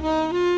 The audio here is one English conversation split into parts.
Música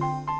Mm-hmm.